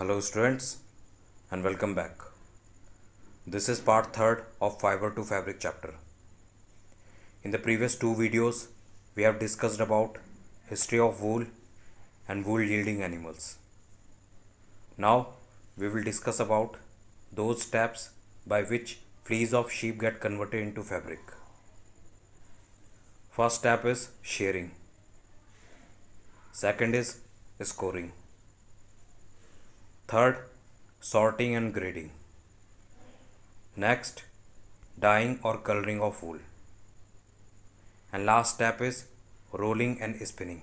Hello students and welcome back. This is part 3rd of fiber to fabric chapter. In the previous two videos we have discussed about history of wool and wool yielding animals. Now we will discuss about those steps by which fleece of sheep get converted into fabric. First step is shearing. Second is scouring. Third, sorting and grading. Next, dyeing or coloring of wool. And last step is rolling and spinning.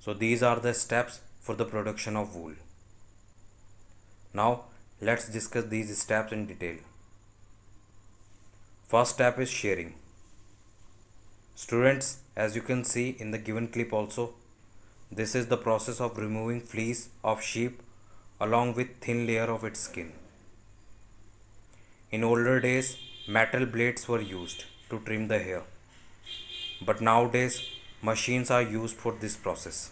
So these are the steps for the production of wool. Now let's discuss these steps in detail. First step is shearing. Students, as you can see in the given clip also, this is the process of removing fleece of sheep along with thin layer of its skin. In older days, metal blades were used to trim the hair. But nowadays, machines are used for this process.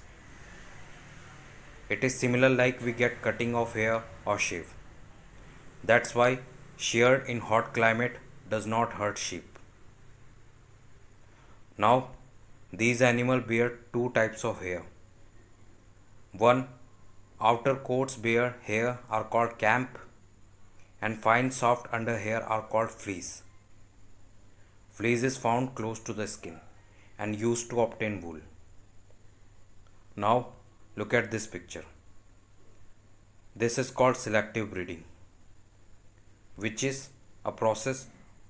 It is similar like we get cutting of hair or shave. That's why shear in hot climate does not hurt sheep. Now, these animals bear two types of hair. One, outer coats bear hair are called camp and fine soft under hair are called fleece. Fleece is found close to the skin and used to obtain wool. Now look at this picture. This is called selective breeding which is a process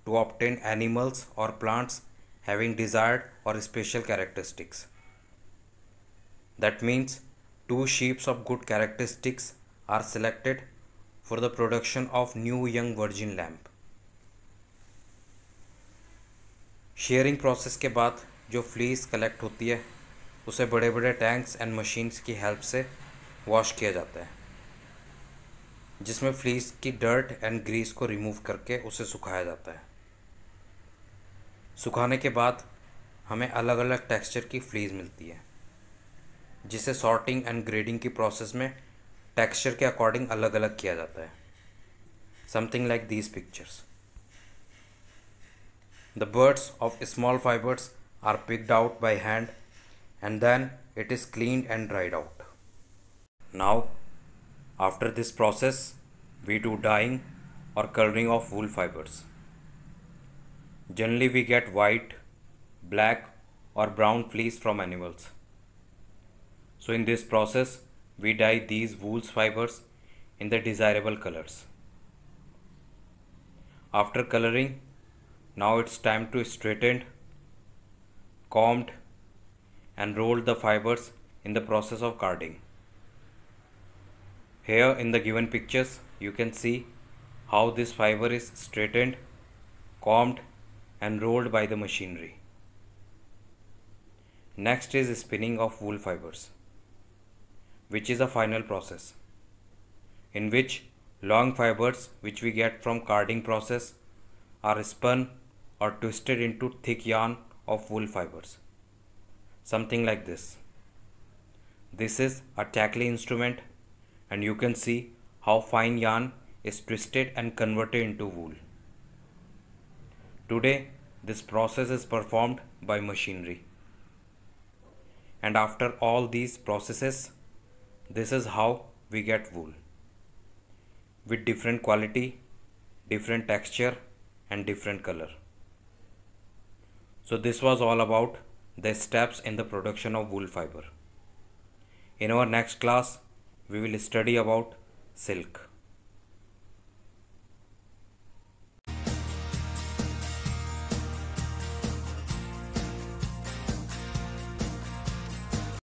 to obtain animals or plants having desired or special characteristics. That means two sheep of good characteristics are selected for the production of new young virgin lamb. Shearing process के बाद जो fleece collect होती है, उसे बड़े बड़े tanks and machines की help से वॉश किया जाता है। जिसमें फ्लीस की डर्ट एंड ग्रीस को रिमूव करके उसे सुखाया जाता है। सुखाने के बाद हमें अलग अलग टेक्सचर की फ्लीज मिलती है। जिसे सॉर्टिंग एंड ग्रेडिंग की प्रोसेस में टेक्सचर के अकॉर्डिंग अलग अलग किया जाता है। Something like these pictures the birds of small fibres are picked out by hand and then it is clean and dried out now after this process we do dyeing और colouring of wool fibres generally we get white black और brown fleece from animals So, in this process, we dye these wool fibers in the desirable colors. After coloring, now it's time to straighten, combed, and rolled the fibers in the process of carding. Here in the given pictures, you can see how this fiber is straightened, combed, and rolled by the machinery. Next is spinning of wool fibers, which is a final process in which long fibers which we get from carding process are spun or twisted into thick yarn of wool fibers. Something like this. This is a takli instrument and you can see how fine yarn is twisted and converted into wool. Today, this process is performed by machinery. And after all these processes, this is how we get wool. With different quality, different texture and different color. So this was all about the steps in the production of wool fiber. In our next class, we will study about silk.